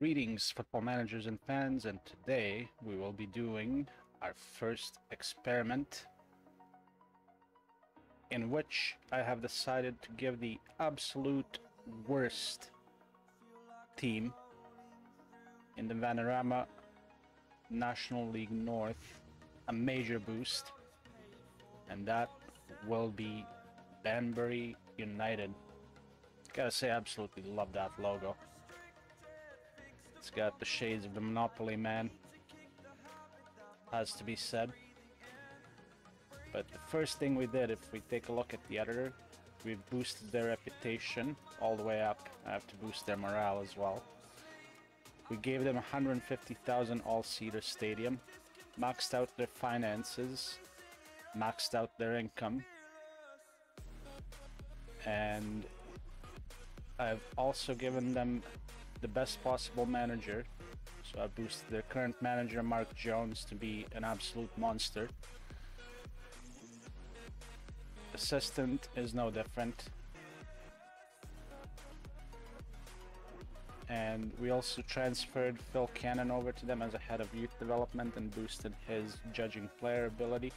Greetings, football managers and fans, and today we will be doing our first experiment in which I have decided to give the absolute worst team in the Vanarama National League North a major boost, and that will be Banbury United. Gotta say, absolutely love that logo. It's got the shades of the Monopoly man. Has to be said. But the first thing we did, if we take a look at the editor, we boosted their reputation all the way up. I have to boost their morale as well. We gave them 150,000 all-seater stadium, maxed out their finances, maxed out their income, and I've also given them the best possible manager. So I boosted their current manager, Mark Jones, to be an absolute monster. Assistant is no different. And we also transferred Phil Cannon over to them as a head of youth development and boosted his judging player ability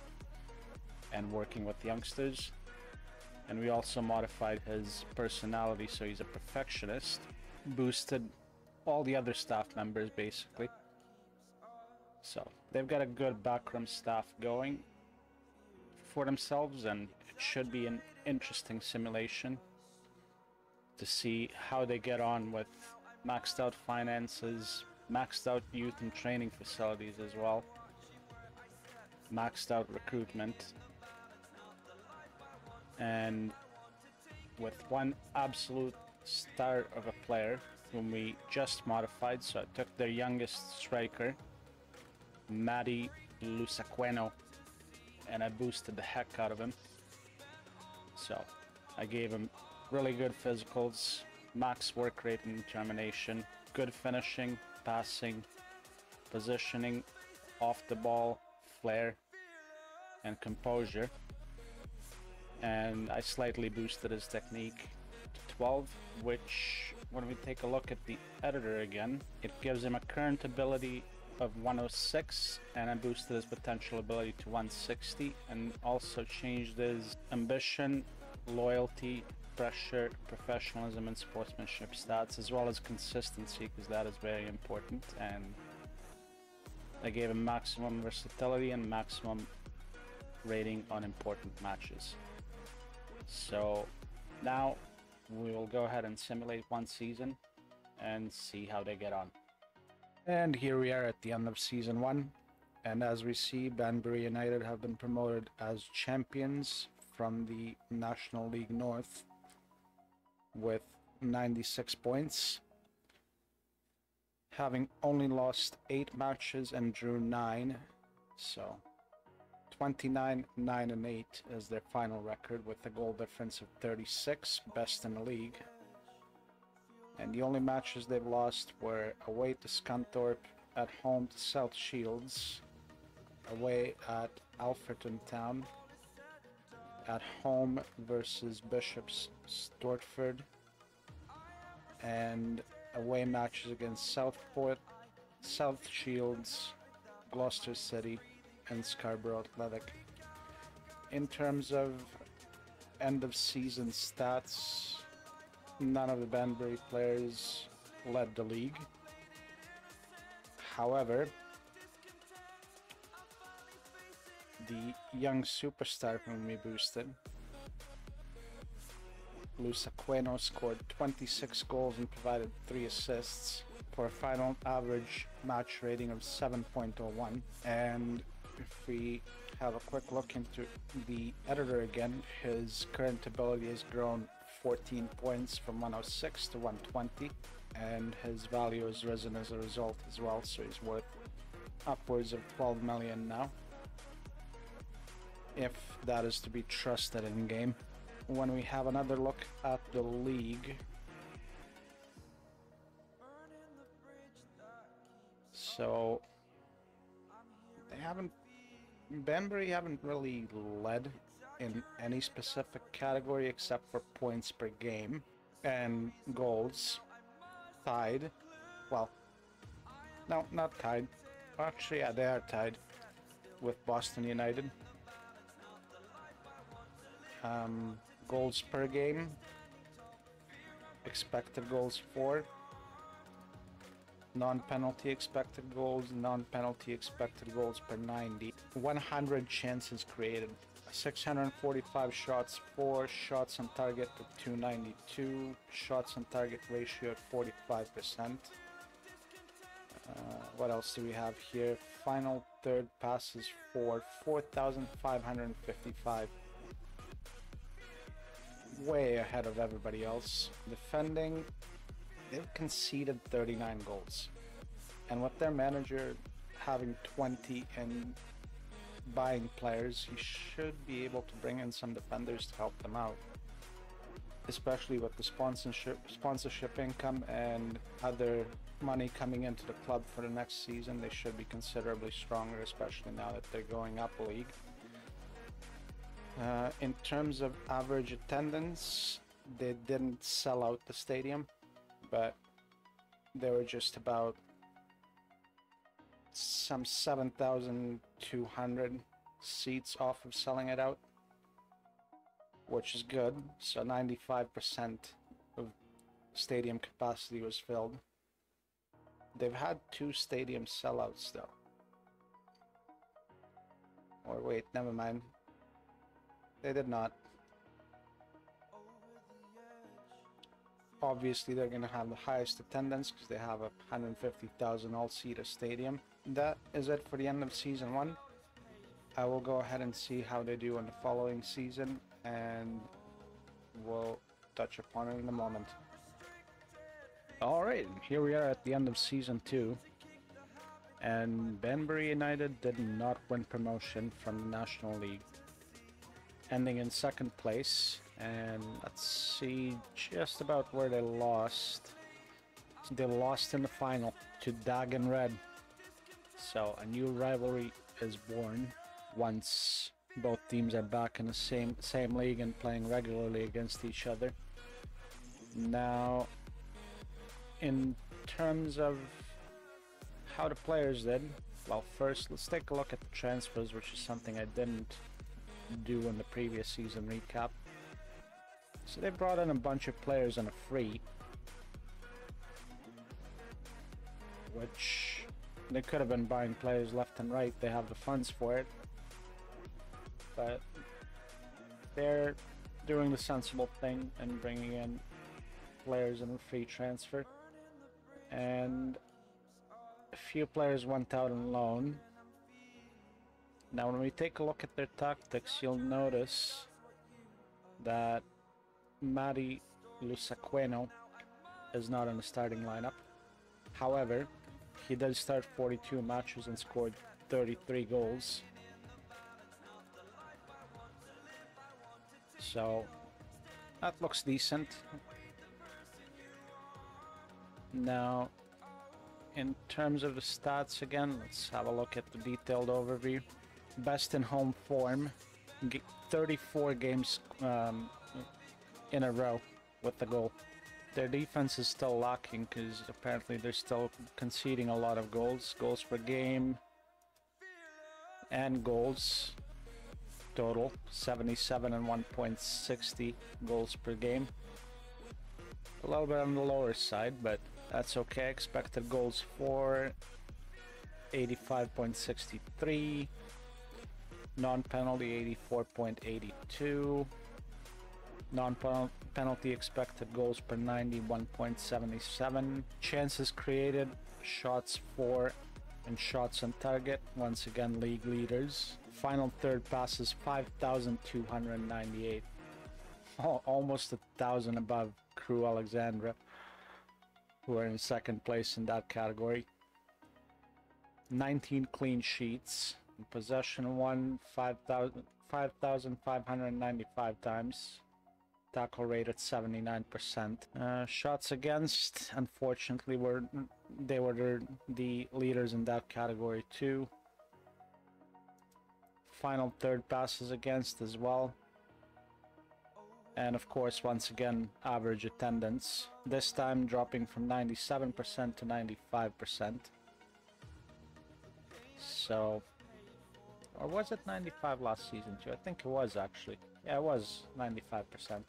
and working with youngsters. And we also modified his personality so he's a perfectionist boosted all the other staff members basically. So they've got a good backroom staff going for themselves and it should be an interesting simulation to see how they get on with maxed out finances, maxed out youth and training facilities as well, maxed out recruitment, and with one absolute star of a player whom we just modified. So I took their youngest striker, Matty Lusaqueno, and I boosted the heck out of him. So I gave him really good physicals, max work rate and determination, good finishing, passing, positioning, off the ball, flair, and composure. And I slightly boosted his technique 12, which when we take a look at the editor again, it gives him a current ability of 106 and I boosted his potential ability to 160 and also changed his ambition, loyalty, pressure, professionalism and sportsmanship stats as well as consistency because that is very important and I gave him maximum versatility and maximum rating on important matches. So now we will go ahead and simulate one season and see how they get on. And here we are at the end of season one. And as we see, Banbury United have been promoted as champions from the National League North with 96 points. Having only lost 8 matches and drew 9. So 29, 9 and 8 is their final record with a goal difference of 36, best in the league. And the only matches they've lost were away to Scunthorpe, at home to South Shields, away at Alfreton Town, at home versus Bishops Stortford, and away matches against Southport, South Shields, Gloucester City, and Scarborough Athletic. In terms of end of season stats, none of the Banbury players led the league. However, the young superstar whom we boosted, Lusaqueno scored 26 goals and provided 3 assists for a final average match rating of 7.01 and if we have a quick look into the editor again, his current ability has grown 14 points from 106 to 120 and his value has risen as a result as well so he's worth upwards of 12 million now. If that is to be trusted in game. When we have another look at the league. So they haven't Banbury haven't really led in any specific category except for points per game and goals tied. Well, no, not tied. Actually, yeah, they are tied with Boston United. Um, goals per game. Expected goals for. Non-penalty expected goals, non-penalty expected goals per 90. 100 chances created. 645 shots, 4 shots on target to 292, shots on target ratio at 45%. Uh, what else do we have here? Final third passes for 4,555. Way ahead of everybody else. Defending, they've conceded 39 goals. And with their manager having 20 and buying players, he should be able to bring in some defenders to help them out. Especially with the sponsorship sponsorship income and other money coming into the club for the next season, they should be considerably stronger, especially now that they're going up a league. Uh, in terms of average attendance, they didn't sell out the stadium, but there were just about some 7,200 seats off of selling it out, which is good. So 95% of stadium capacity was filled. They've had two stadium sellouts though. Or wait, never mind. They did not. Obviously, they're going to have the highest attendance because they have a 150,000 all-seater stadium. That is it for the end of season one. I will go ahead and see how they do in the following season, and we'll touch upon it in a moment. Alright, here we are at the end of season two. And Banbury United did not win promotion from the National League ending in second place. And let's see just about where they lost. They lost in the final to Dagon Red. So a new rivalry is born once both teams are back in the same same league and playing regularly against each other. Now, in terms of how the players did, well, first let's take a look at the transfers, which is something I didn't do in the previous season recap. So they brought in a bunch of players on a free. Which they could have been buying players left and right. They have the funds for it. But they're doing the sensible thing and bringing in players in a free transfer. And a few players went out on loan now when we take a look at their tactics, you'll notice that Mari Lusaqueno is not in the starting lineup. However, he did start 42 matches and scored 33 goals. So that looks decent. Now, in terms of the stats again, let's have a look at the detailed overview best in home form. 34 games um, in a row with the goal. Their defense is still lacking because apparently they're still conceding a lot of goals. Goals per game and goals total 77 and 1.60 goals per game. A little bit on the lower side, but that's okay. Expected goals for 85.63 non-penalty 84.82 non-penalty expected goals per 90 1.77 chances created shots for and shots on target. Once again league leaders. Final third passes 5298 oh, almost a thousand above Crewe Alexandra who are in second place in that category. 19 clean sheets. Possession won 5,595 times. Tackle rate at 79%. Uh, shots against, unfortunately, were they were the, the leaders in that category too. Final third passes against as well. And of course, once again, average attendance. This time dropping from 97% to 95%. So, or was it 95 last season too? I think it was actually. Yeah, it was 95%.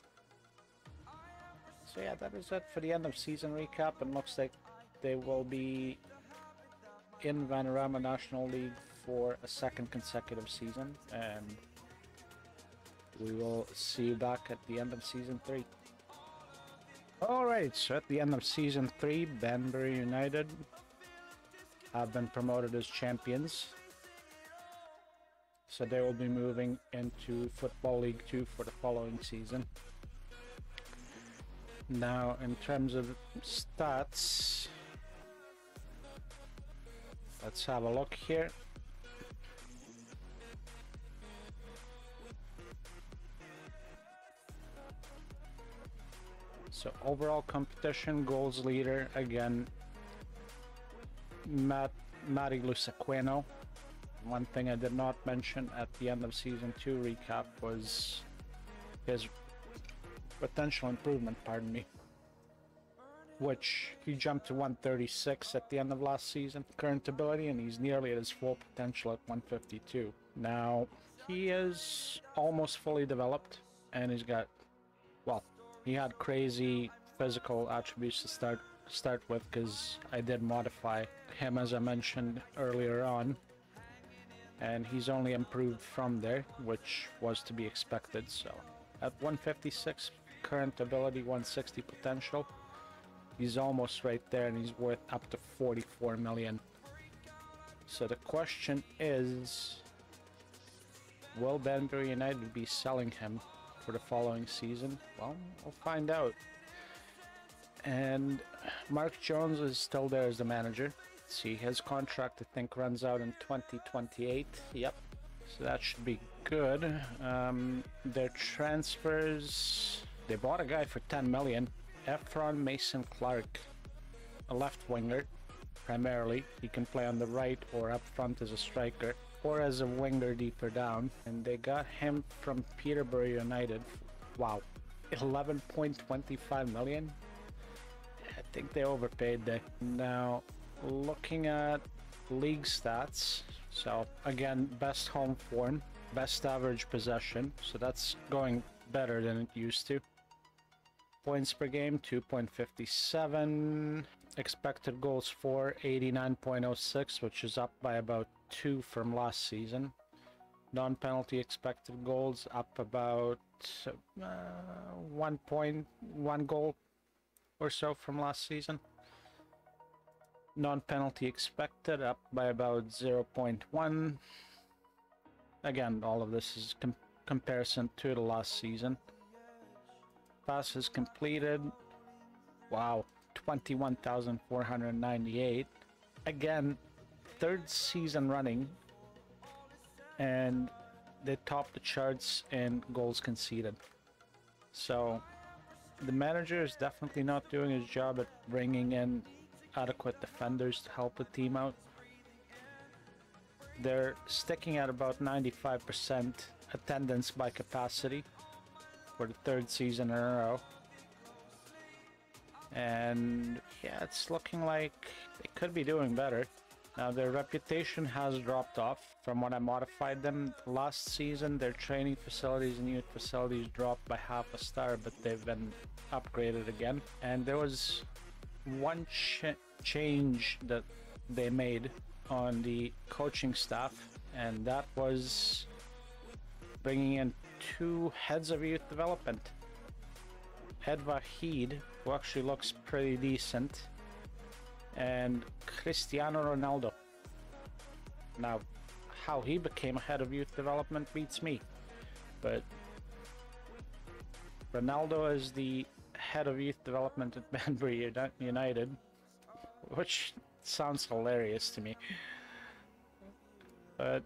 So yeah, that is it for the end of season recap. It looks like they will be in Vanarama National League for a second consecutive season, and we will see you back at the end of season three. Alright, so at the end of season three, Banbury United have been promoted as champions. So they will be moving into Football League 2 for the following season. Now, in terms of stats, let's have a look here. So overall competition goals leader again Matt Matty Lusaqueno. One thing I did not mention at the end of season two recap was his potential improvement, pardon me. Which he jumped to 136 at the end of last season, current ability, and he's nearly at his full potential at 152. Now, he is almost fully developed, and he's got, well, he had crazy physical attributes to start start with because I did modify him as I mentioned earlier on and he's only improved from there which was to be expected so at 156 current ability 160 potential he's almost right there and he's worth up to 44 million so the question is will Banbury United be selling him for the following season? Well, we'll find out. And Mark Jones is still there as the manager. See, his contract I think runs out in 2028. Yep. So that should be good. Um, their transfers, they bought a guy for 10 million. Ephron Mason Clark, a left winger primarily. He can play on the right or up front as a striker or as a winger deeper down. And they got him from Peterborough United. Wow. 11.25 million? I think they overpaid there. Now, looking at league stats. So, again, best home form, best average possession. So that's going better than it used to. Points per game, 2.57. Expected goals for 89.06, which is up by about 2 from last season. Non-penalty expected goals up about uh, 1.1 goal or so from last season. Non-penalty expected up by about 0.1. Again, all of this is com comparison to the last season. Passes completed. Wow, 21,498. Again, third season running, and they top the charts in goals conceded. So, the manager is definitely not doing his job at bringing in adequate defenders to help the team out. They're sticking at about 95% attendance by capacity for the third season in a row. And yeah, it's looking like they could be doing better. Now their reputation has dropped off from when I modified them last season. Their training facilities and youth facilities dropped by half a star, but they've been upgraded again. And there was one ch change that they made on the coaching staff, and that was bringing in two heads of youth development. Ed Vahid, who actually looks pretty decent, and Cristiano Ronaldo. Now, how he became a head of youth development beats me, but Ronaldo is the head of youth development at Banbury United, which sounds hilarious to me. But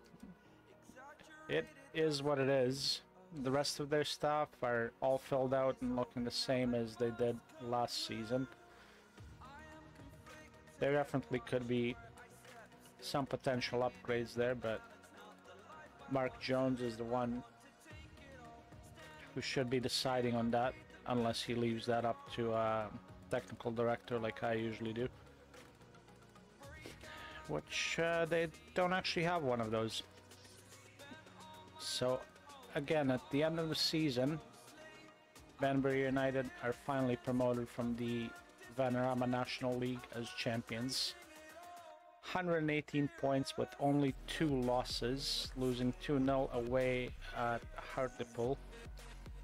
it is what it is. The rest of their staff are all filled out and looking the same as they did last season. There definitely could be some potential upgrades there, but Mark Jones is the one who should be deciding on that, unless he leaves that up to a technical director like I usually do. which uh, they don't actually have one of those. So, again, at the end of the season, Banbury United are finally promoted from the Vanarama National League as champions. 118 points with only two losses, losing 2-0 away at Hartlepool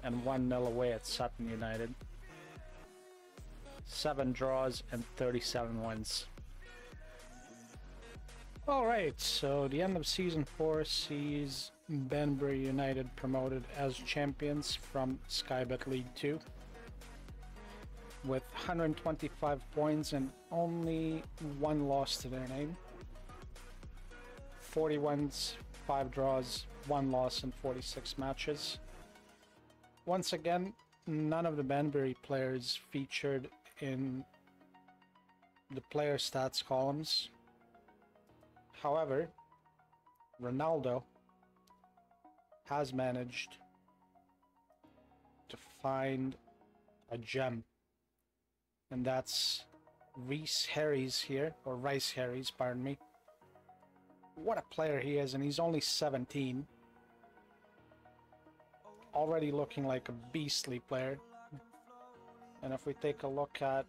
and 1-0 away at Sutton United. 7 draws and 37 wins. Alright, so the end of season 4 sees Banbury United promoted as champions from Skybet League 2 with 125 points and only one loss to their name. 40 wins, 5 draws, 1 loss in 46 matches. Once again, none of the Banbury players featured in the player stats columns. However, Ronaldo has managed to find a gem and that's Reese Harries here, or Rice Harries, pardon me. What a player he is, and he's only 17. Already looking like a beastly player. And if we take a look at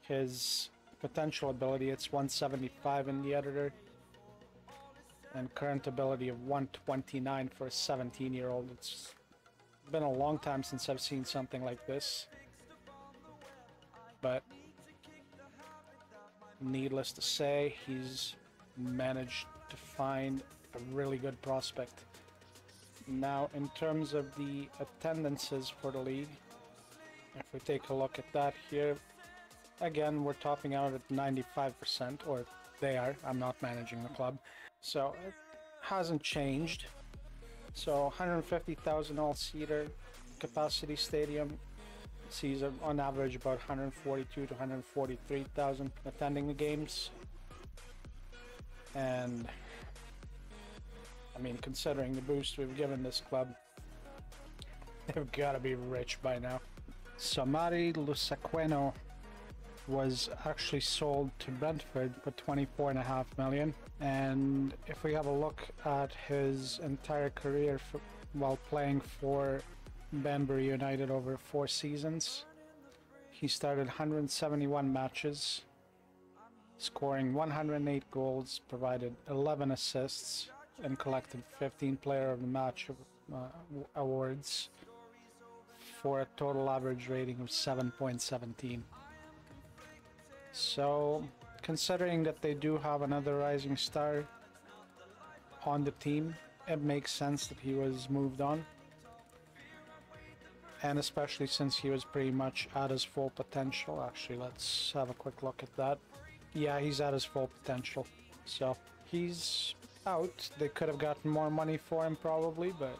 his potential ability, it's 175 in the editor. And current ability of 129 for a 17 year old. It's been a long time since I've seen something like this but needless to say, he's managed to find a really good prospect. Now, in terms of the attendances for the league, if we take a look at that here, again, we're topping out at 95%, or they are, I'm not managing the club. So it hasn't changed. So 150,000 all-seater capacity stadium, sees on average about 142 to 143,000 attending the games. And I mean, considering the boost we've given this club, they've got to be rich by now. Samari Lusaqueno was actually sold to Brentford for 24.5 million. And if we have a look at his entire career for, while playing for Banbury United over four seasons. He started 171 matches, scoring 108 goals, provided 11 assists, and collected 15 Player of the Match uh, awards for a total average rating of 7.17. So, considering that they do have another rising star on the team, it makes sense that he was moved on and especially since he was pretty much at his full potential. Actually, let's have a quick look at that. Yeah, he's at his full potential. So he's out. They could have gotten more money for him probably, but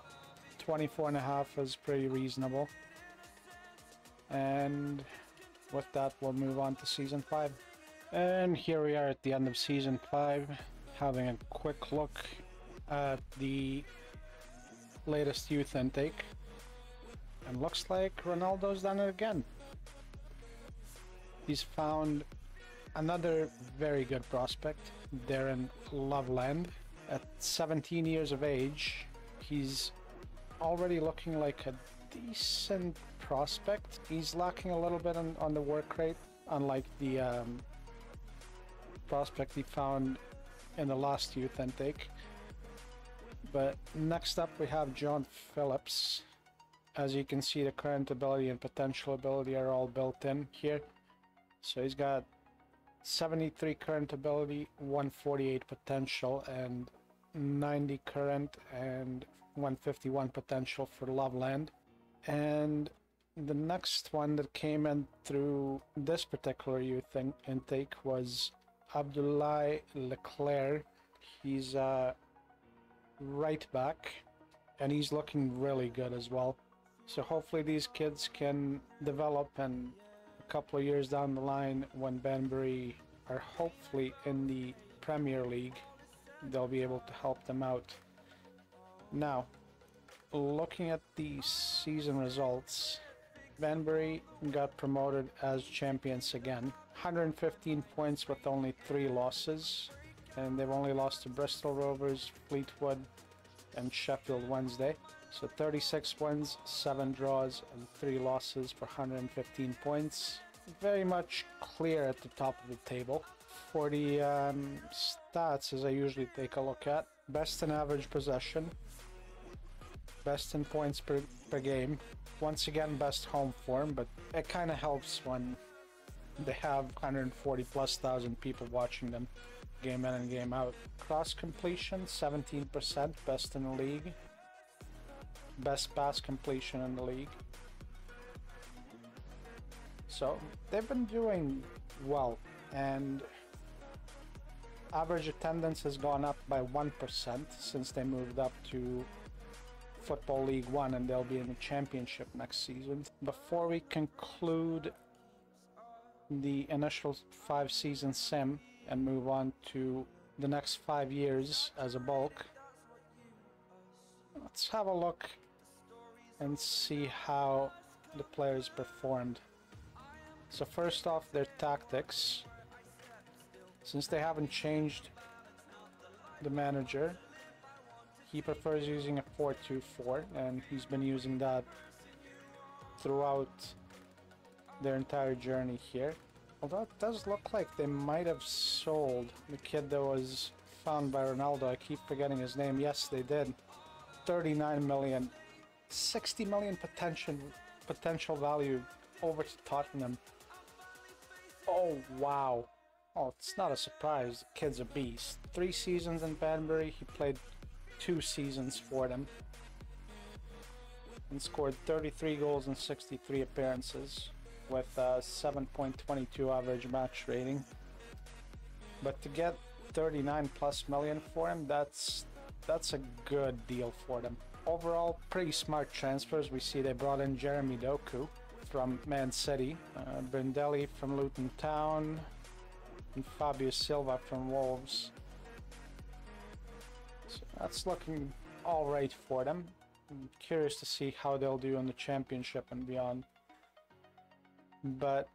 24 and a half is pretty reasonable. And with that, we'll move on to season 5. And here we are at the end of season 5, having a quick look at the latest youth intake. And looks like Ronaldo's done it again. He's found another very good prospect, Darren Loveland. At 17 years of age, he's already looking like a decent prospect. He's lacking a little bit on, on the work rate, unlike the um, prospect he found in the last youth intake. But next up we have John Phillips. As you can see, the current ability and potential ability are all built in here. So he's got 73 current ability, 148 potential, and 90 current and 151 potential for Loveland. And the next one that came in through this particular youth in intake was Abdoulaye Leclerc. He's a right back, and he's looking really good as well. So hopefully these kids can develop and a couple of years down the line when Banbury are hopefully in the Premier League, they'll be able to help them out. Now, looking at the season results, Banbury got promoted as champions again. 115 points with only three losses, and they've only lost to Bristol Rovers, Fleetwood, and Sheffield Wednesday. So 36 wins, 7 draws, and 3 losses for 115 points. Very much clear at the top of the table. For the um, stats, as I usually take a look at, best in average possession, best in points per, per game, once again best home form, but it kind of helps when they have 140 plus thousand people watching them game in and game out. Cross completion, 17%, best in the league. Best pass completion in the league. So they've been doing well, and average attendance has gone up by 1% since they moved up to Football League One, and they'll be in the championship next season. Before we conclude the initial five season sim, and move on to the next five years as a bulk. Let's have a look and see how the players performed. So first off, their tactics. Since they haven't changed the manager, he prefers using a 4-2-4 and he's been using that throughout their entire journey here. Although it does look like they might have sold the kid that was found by Ronaldo. I keep forgetting his name. Yes, they did. 39 million. 60 million potential potential value over to Tottenham. Oh, wow. Oh, it's not a surprise. The kid's a beast. Three seasons in Banbury. He played two seasons for them. And scored 33 goals in 63 appearances with a 7.22 average match rating. But to get 39 plus million for him, that's that's a good deal for them. Overall, pretty smart transfers. We see they brought in Jeremy Doku from Man City, uh, Brindelli from Luton Town, and Fabio Silva from Wolves. That's looking all right for them. I'm curious to see how they'll do in the championship and beyond. But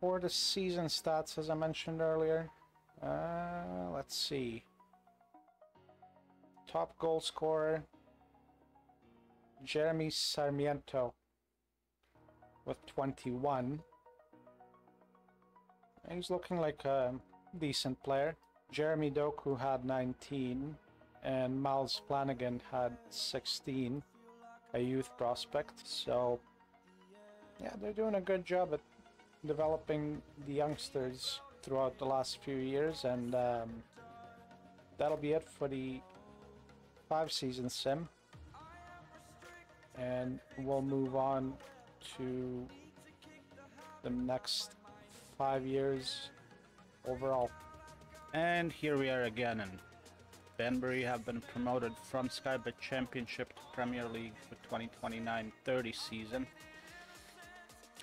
for the season stats, as I mentioned earlier, uh, let's see. Top goal scorer, Jeremy Sarmiento with 21. He's looking like a decent player. Jeremy Doku had 19 and Miles Flanagan had 16, a youth prospect. So yeah, they're doing a good job at developing the youngsters throughout the last few years, and um, that'll be it for the five season sim. And we'll move on to the next five years overall. And here we are again, and Banbury have been promoted from Sky Bet Championship to Premier League for 2029-30 season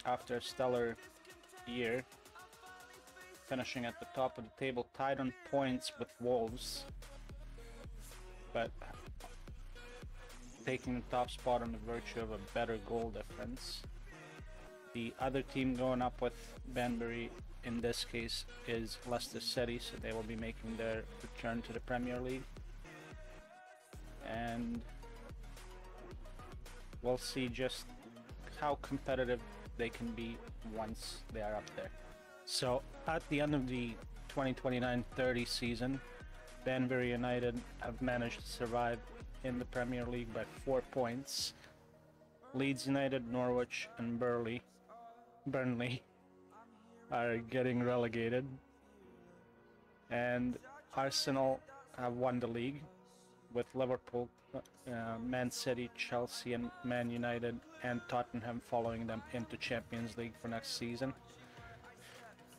after a stellar year, finishing at the top of the table, tied on points with Wolves, but taking the top spot on the virtue of a better goal difference. The other team going up with Banbury in this case is Leicester City, so they will be making their return to the Premier League. And we'll see just how competitive they can be once they are up there. So at the end of the 2029-30 season, Banbury United have managed to survive in the Premier League by four points. Leeds United, Norwich, and Burley, Burnley are getting relegated, and Arsenal have won the league with Liverpool uh, Man City, Chelsea, and Man United, and Tottenham following them into Champions League for next season.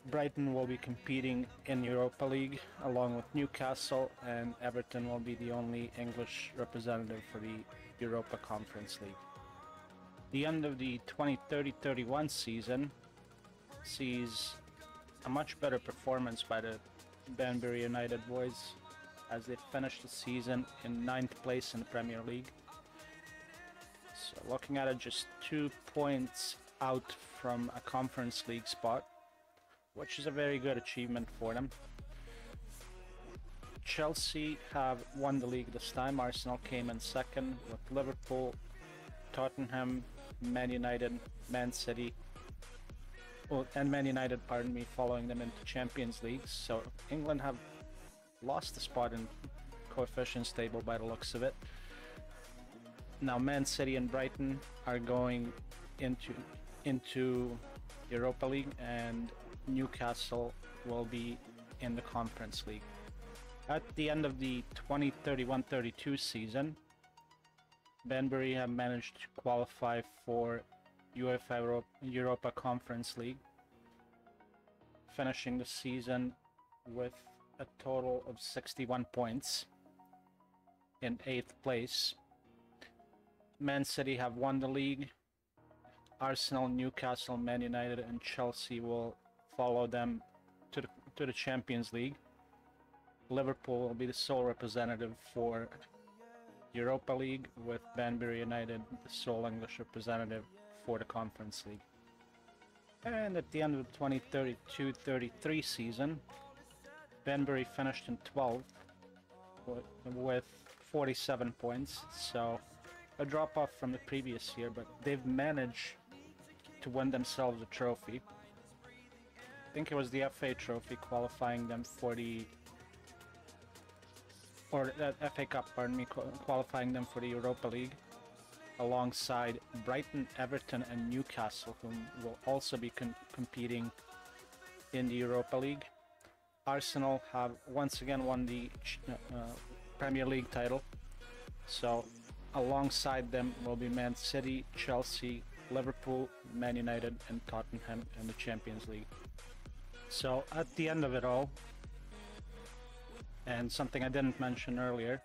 Brighton will be competing in Europa League along with Newcastle, and Everton will be the only English representative for the Europa Conference League. The end of the 2030-31 season sees a much better performance by the Banbury United boys as they finished the season in ninth place in the Premier League. So looking at it, just two points out from a Conference League spot. which is a very good achievement for them. Chelsea have won the league this time. Arsenal came in second with Liverpool, Tottenham, Man United, Man City, well, and Man United, pardon me, following them into Champions League. So England have lost the spot in coefficients table by the looks of it. Now Man City and Brighton are going into into Europa League and Newcastle will be in the Conference League. At the end of the 2031-32 season, Banbury have managed to qualify for UEFA Euro Europa Conference League, finishing the season with a total of 61 points in 8th place. Man City have won the league. Arsenal, Newcastle, Man United and Chelsea will follow them to the, to the Champions League. Liverpool will be the sole representative for Europa League with Banbury United the sole English representative for the Conference League. And at the end of the 2032-33 season, Banbury finished in 12th with 47 points, so a drop off from the previous year, but they've managed to win themselves a trophy. I think it was the FA trophy qualifying them for the or uh, FA Cup, pardon me, qualifying them for the Europa League alongside Brighton, Everton and Newcastle, who will also be competing in the Europa League. Arsenal have once again won the uh, uh, Premier League title, so alongside them will be Man City, Chelsea, Liverpool, Man United and Tottenham in the Champions League. So at the end of it all, and something I didn't mention earlier,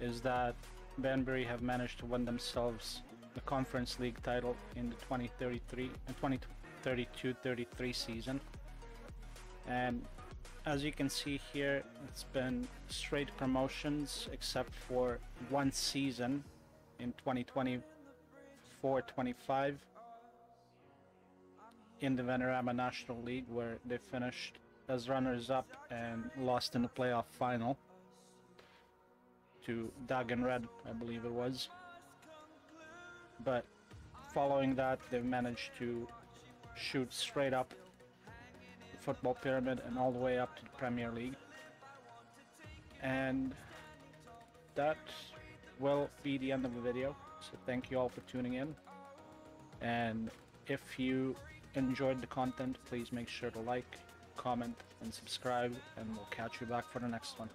is that Banbury have managed to win themselves the Conference League title in the 2033 and 2032-33 season. And as you can see here, it's been straight promotions except for one season in 2024-25 in the Vanarama National League where they finished as runners-up and lost in the playoff final to Dagen Red, I believe it was. But following that, they've managed to shoot straight up the football pyramid and all the way up to the Premier League. And that will be the end of the video. So thank you all for tuning in. And if you enjoyed the content, please make sure to like, comment, and subscribe, and we'll catch you back for the next one.